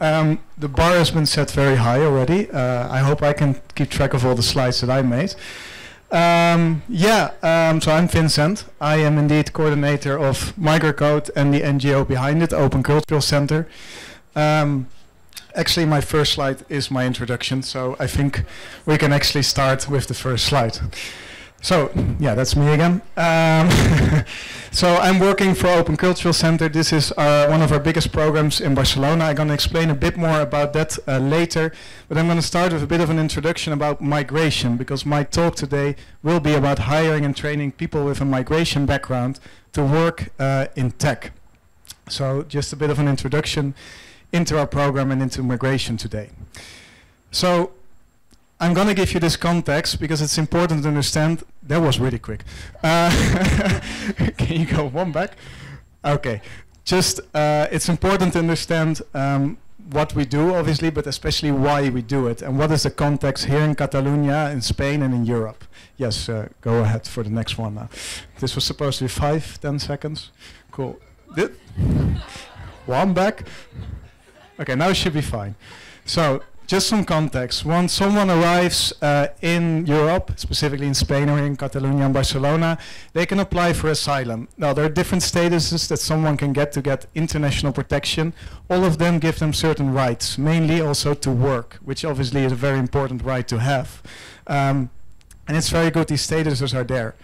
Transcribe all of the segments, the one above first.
Um, the bar has been set very high already. Uh, I hope I can keep track of all the slides that I made. Um, yeah, um, so I'm Vincent. I am indeed coordinator of Microcode and the NGO behind it, Open Cultural Center. Um, actually, my first slide is my introduction, so I think we can actually start with the first slide. So, yeah, that's me again. So I'm working for Open Cultural Center. This is our, one of our biggest programs in Barcelona. I'm going to explain a bit more about that uh, later, but I'm going to start with a bit of an introduction about migration, because my talk today will be about hiring and training people with a migration background to work uh, in tech. So just a bit of an introduction into our program and into migration today. So I'm going to give you this context because it's important to understand. That was really quick. Uh, can you go one back? Okay. Just, uh, it's important to understand um, what we do, obviously, but especially why we do it, and what is the context here in Catalonia, in Spain, and in Europe. Yes, uh, go ahead for the next one now. This was supposed to be five, ten seconds. Cool. Did one back. Okay, now it should be fine. So just some context. Once someone arrives uh, in Europe, specifically in Spain or in Catalonia and Barcelona, they can apply for asylum. Now, there are different statuses that someone can get to get international protection. All of them give them certain rights, mainly also to work, which obviously is a very important right to have. Um, and it's very good these statuses are there.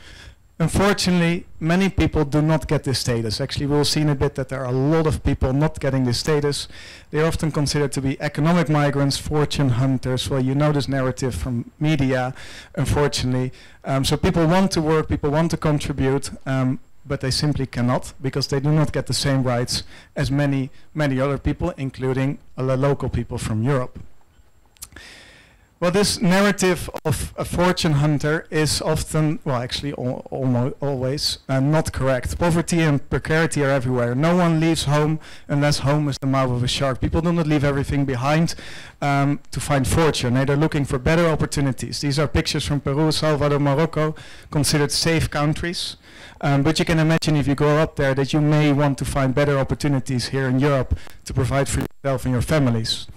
Unfortunately, many people do not get this status. Actually, we'll see in a bit that there are a lot of people not getting this status. They're often considered to be economic migrants, fortune hunters. Well, you know this narrative from media, unfortunately. Um, so people want to work, people want to contribute, um, but they simply cannot because they do not get the same rights as many, many other people, including uh, local people from Europe. Well, this narrative of a fortune hunter is often, well, actually almost always uh, not correct. Poverty and precarity are everywhere. No one leaves home unless home is the mouth of a shark. People do not leave everything behind um, to find fortune. They're looking for better opportunities. These are pictures from Peru, Salvador, Morocco, considered safe countries. Um, but you can imagine if you grow up there that you may want to find better opportunities here in Europe to provide for yourself and your families.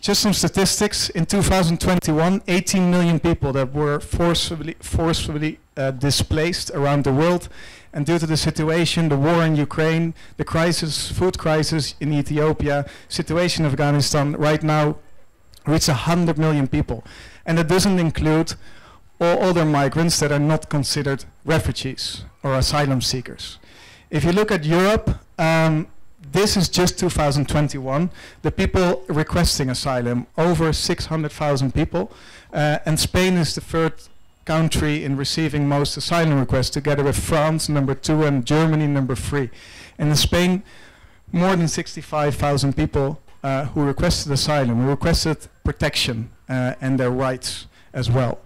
Just some statistics. In 2021, 18 million people that were forcibly, forcibly uh, displaced around the world. And due to the situation, the war in Ukraine, the crisis, food crisis in Ethiopia, situation in Afghanistan, right now reach 100 million people. And that doesn't include all other migrants that are not considered refugees or asylum seekers. If you look at Europe, um, this is just 2021. The people requesting asylum, over 600,000 people. Uh, and Spain is the third country in receiving most asylum requests, together with France, number two, and Germany, number three. And in Spain, more than 65,000 people uh, who requested asylum, who requested protection uh, and their rights as well.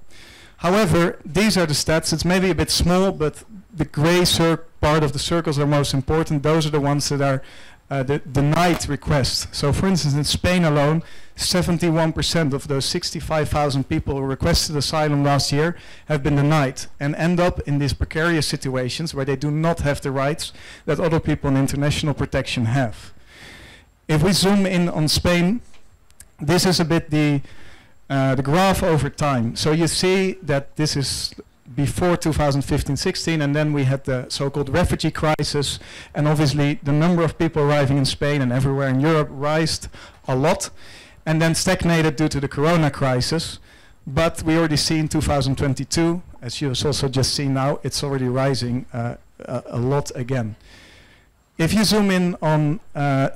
However, these are the stats. It's maybe a bit small, but the gray part of the circles are most important. Those are the ones that are uh, the denied requests. So for instance, in Spain alone, 71% of those 65,000 people who requested asylum last year have been denied and end up in these precarious situations where they do not have the rights that other people in international protection have. If we zoom in on Spain, this is a bit the, uh, the graph over time. So you see that this is before 2015-16 and then we had the so-called refugee crisis and obviously the number of people arriving in Spain and everywhere in Europe rised a lot and then stagnated due to the corona crisis. But we already see in 2022 as you've also just seen now it's already rising uh, a, a, lot again. If you zoom in on uh,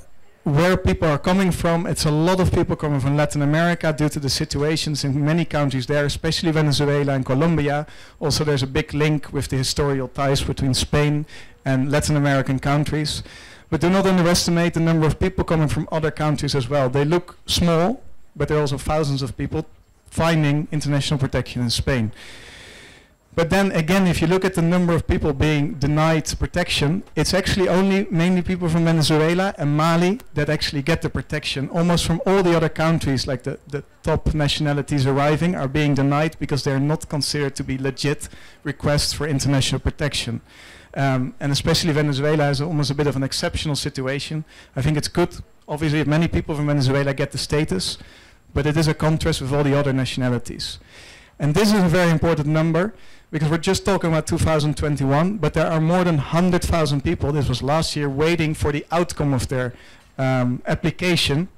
where people are coming from. It's a lot of people coming from Latin America due to the situations in many countries there, especially Venezuela and Colombia. Also, there's a big link with the historical ties between Spain and Latin American countries. But do not underestimate the number of people coming from other countries as well. They look small, but there are also thousands of people finding international protection in Spain. But then again, if you look at the number of people being denied protection, it's actually only mainly people from Venezuela and Mali that actually get the protection. Almost from all the other countries, like the, the top nationalities arriving, are being denied because they're not considered to be legit requests for international protection. Um, and especially Venezuela is almost a bit of an exceptional situation. I think it's good Obviously, if many people from Venezuela get the status, but it is a contrast with all the other nationalities. And this is a very important number because we're just talking about 2021, but there are more than 100,000 people, this was last year, waiting for the outcome of their um, application,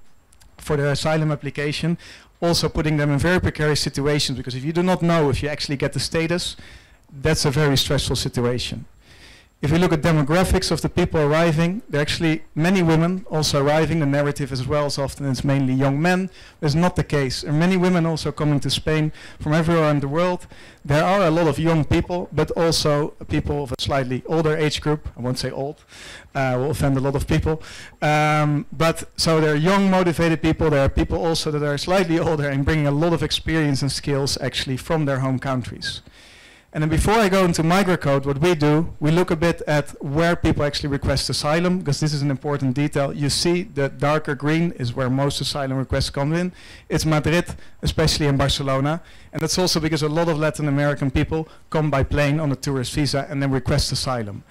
for their asylum application, also putting them in very precarious situations because if you do not know if you actually get the status, that's a very stressful situation. If you look at demographics of the people arriving, there are actually many women also arriving. The narrative as well is often it's mainly young men. That's not the case. There are many women also coming to Spain from everywhere in the world. There are a lot of young people, but also people of a slightly older age group. I won't say old, uh, will offend a lot of people. Um, but so there are young, motivated people. There are people also that are slightly older and bringing a lot of experience and skills actually from their home countries. And then before I go into microcode, what we do, we look a bit at where people actually request asylum, because this is an important detail. You see the darker green is where most asylum requests come in. It's Madrid, especially in Barcelona. And that's also because a lot of Latin American people come by plane on a tourist visa and then request asylum.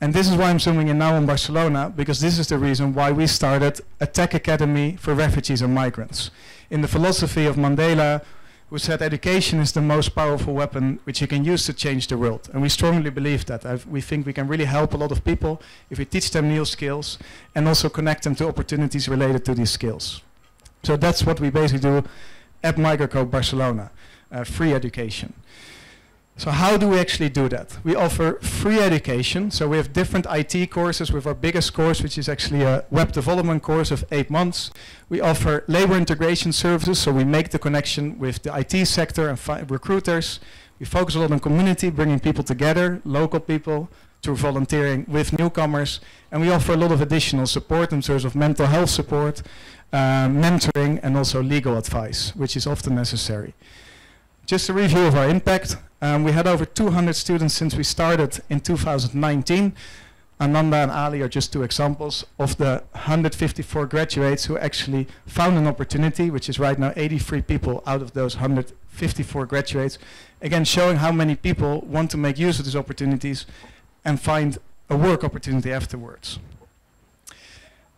And this is why I'm zooming in now on Barcelona, because this is the reason why we started a tech academy for refugees and migrants. In the philosophy of Mandela, who said education is the most powerful weapon which you can use to change the world. And we strongly believe that. I've, we think we can really help a lot of people if we teach them new skills and also connect them to opportunities related to these skills. So that's what we basically do at Microcode Barcelona, uh, free education. So how do we actually do that? We offer free education. So we have different IT courses with our biggest course, which is actually a web development course of eight months. We offer labor integration services. So we make the connection with the IT sector and recruiters. We focus a lot on community, bringing people together, local people, through volunteering with newcomers. And we offer a lot of additional support in terms of mental health support, uh, mentoring, and also legal advice, which is often necessary. Just a review of our impact. Um, we had over 200 students since we started in 2019. Ananda and Ali are just two examples of the 154 graduates who actually found an opportunity, which is right now 83 people out of those 154 graduates. Again, showing how many people want to make use of these opportunities and find a work opportunity afterwards.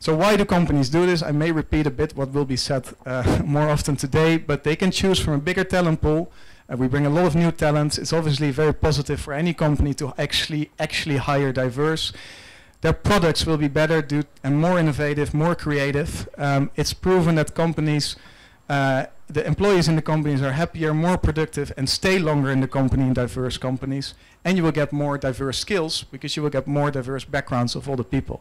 So why do companies do this? I may repeat a bit what will be said uh, more often today, but they can choose from a bigger talent pool uh, we bring a lot of new talents. It's obviously very positive for any company to actually actually hire diverse. Their products will be better and more innovative, more creative. Um, it's proven that companies, uh, the employees in the companies are happier, more productive, and stay longer in the company in diverse companies. And you will get more diverse skills because you will get more diverse backgrounds of all the people.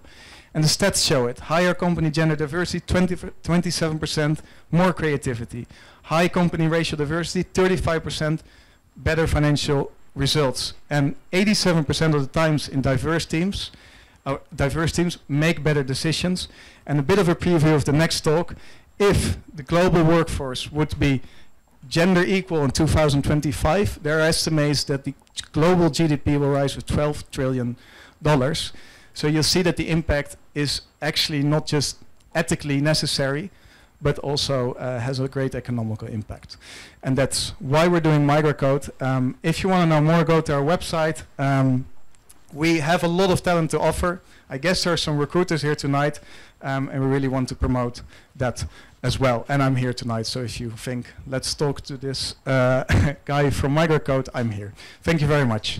And the stats show it. Higher company gender diversity, 20, 27%, more creativity high company ratio diversity, 35% better financial results. And 87% of the times in diverse teams, uh, diverse teams make better decisions. And a bit of a preview of the next talk, if the global workforce would be gender equal in 2025, there are estimates that the global GDP will rise with 12 trillion dollars. So you'll see that the impact is actually not just ethically necessary, but also uh, has a great economical impact. And that's why we're doing microcode. Um, if you want to know more, go to our website. Um, we have a lot of talent to offer. I guess there are some recruiters here tonight, um, and we really want to promote that as well. And I'm here tonight, so if you think, let's talk to this uh, guy from Microcode, I'm here. Thank you very much.